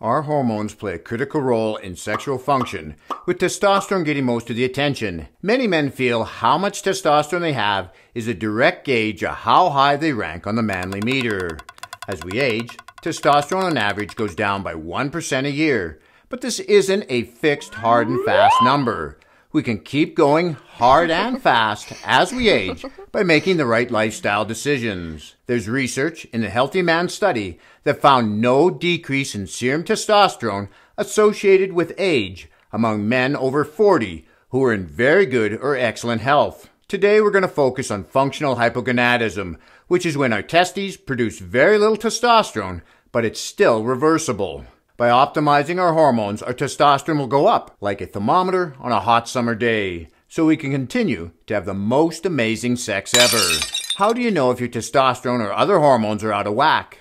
Our hormones play a critical role in sexual function, with testosterone getting most of the attention. Many men feel how much testosterone they have is a direct gauge of how high they rank on the manly meter. As we age, testosterone on average goes down by 1% a year, but this isn't a fixed hard and fast number. We can keep going hard and fast as we age by making the right lifestyle decisions. There's research in the Healthy Man study that found no decrease in serum testosterone associated with age among men over 40 who are in very good or excellent health. Today we're going to focus on functional hypogonadism, which is when our testes produce very little testosterone, but it's still reversible. By optimizing our hormones, our testosterone will go up like a thermometer on a hot summer day, so we can continue to have the most amazing sex ever. How do you know if your testosterone or other hormones are out of whack?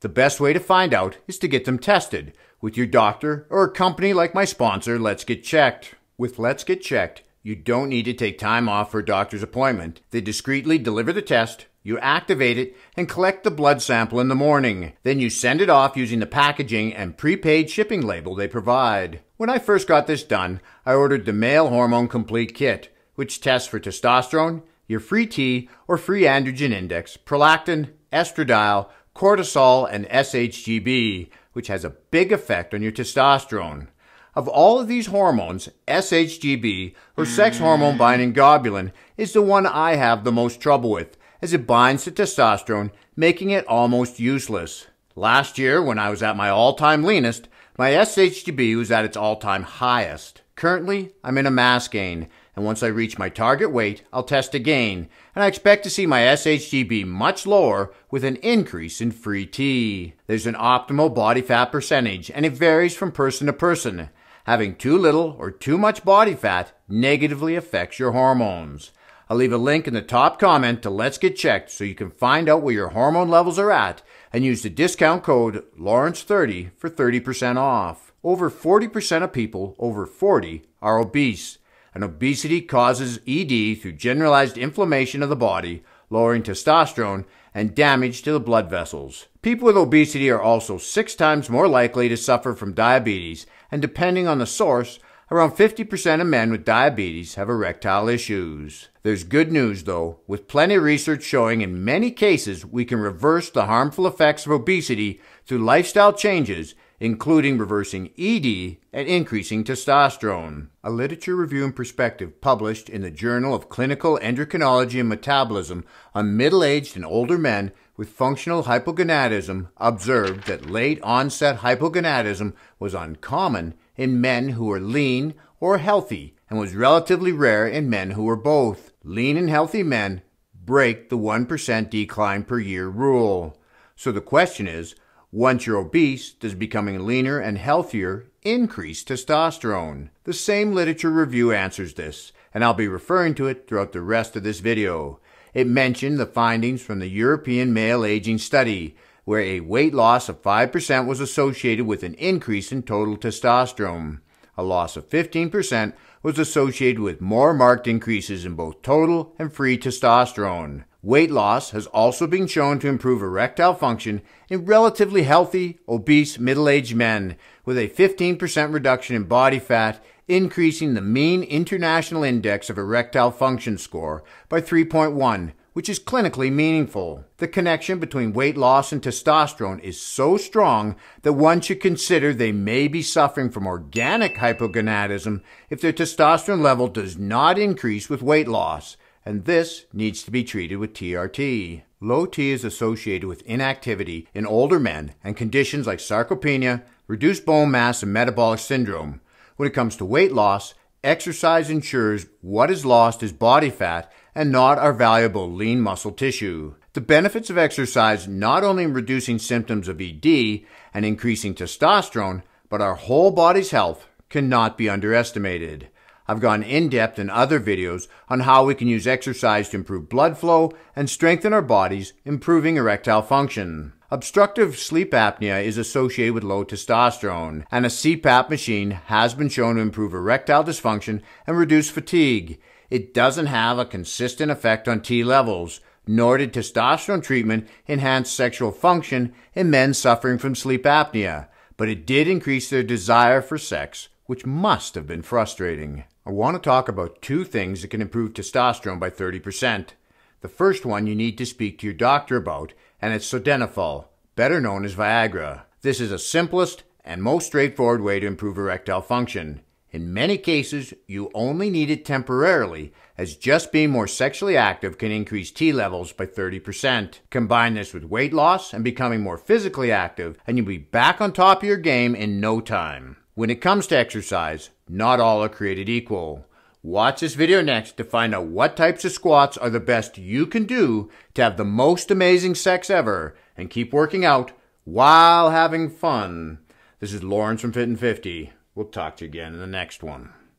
The best way to find out is to get them tested with your doctor or a company like my sponsor, Let's Get Checked. With Let's Get Checked, you don't need to take time off for a doctor's appointment. They discreetly deliver the test, you activate it and collect the blood sample in the morning. Then you send it off using the packaging and prepaid shipping label they provide. When I first got this done, I ordered the Male Hormone Complete Kit, which tests for testosterone, your free T or free androgen index, prolactin, estradiol, cortisol, and SHGB, which has a big effect on your testosterone. Of all of these hormones, SHGB, or sex hormone binding globulin, is the one I have the most trouble with as it binds to testosterone, making it almost useless. Last year, when I was at my all time leanest, my SHGB was at its all time highest. Currently, I'm in a mass gain, and once I reach my target weight, I'll test again, and I expect to see my SHGB much lower with an increase in free T. There's an optimal body fat percentage, and it varies from person to person. Having too little or too much body fat negatively affects your hormones. I'll leave a link in the top comment to Let's Get Checked so you can find out where your hormone levels are at and use the discount code Laurence30 for 30% off. Over 40% of people over 40 are obese, and obesity causes ED through generalized inflammation of the body, lowering testosterone, and damage to the blood vessels. People with obesity are also six times more likely to suffer from diabetes, and depending on the source, Around 50% of men with diabetes have erectile issues. There's good news though, with plenty of research showing in many cases we can reverse the harmful effects of obesity through lifestyle changes, including reversing ED and increasing testosterone. A literature review and perspective published in the Journal of Clinical Endocrinology and Metabolism on middle aged and older men with functional hypogonadism observed that late onset hypogonadism was uncommon in men who were lean or healthy and was relatively rare in men who were both. Lean and healthy men break the 1% decline per year rule. So the question is, once you're obese, does becoming leaner and healthier increase testosterone? The same literature review answers this, and I'll be referring to it throughout the rest of this video. It mentioned the findings from the European Male Aging Study, where a weight loss of 5% was associated with an increase in total testosterone. A loss of 15% was associated with more marked increases in both total and free testosterone. Weight loss has also been shown to improve erectile function in relatively healthy, obese, middle aged men, with a 15% reduction in body fat, increasing the mean international index of erectile function score by 3.1 which is clinically meaningful. The connection between weight loss and testosterone is so strong that one should consider they may be suffering from organic hypogonadism if their testosterone level does not increase with weight loss, and this needs to be treated with TRT. Low T is associated with inactivity in older men and conditions like sarcopenia, reduced bone mass, and metabolic syndrome. When it comes to weight loss, exercise ensures what is lost is body fat and not our valuable lean muscle tissue. The benefits of exercise not only in reducing symptoms of ED and increasing testosterone, but our whole body's health cannot be underestimated. I've gone in depth in other videos on how we can use exercise to improve blood flow and strengthen our bodies, improving erectile function. Obstructive sleep apnea is associated with low testosterone, and a CPAP machine has been shown to improve erectile dysfunction and reduce fatigue. It doesn't have a consistent effect on T levels, nor did testosterone treatment enhance sexual function in men suffering from sleep apnea. but it did increase their desire for sex, which must have been frustrating. I want to talk about two things that can improve testosterone by 30%. The first one you need to speak to your doctor about, and it's sildenafil, better known as Viagra. This is the simplest and most straightforward way to improve erectile function. In many cases, you only need it temporarily, as just being more sexually active can increase T levels by 30%. Combine this with weight loss and becoming more physically active, and you'll be back on top of your game in no time. When it comes to exercise, not all are created equal. Watch this video next to find out what types of squats are the best you can do to have the most amazing sex ever and keep working out while having fun. This is Laurence from Fit and 50. We'll talk to you again in the next one.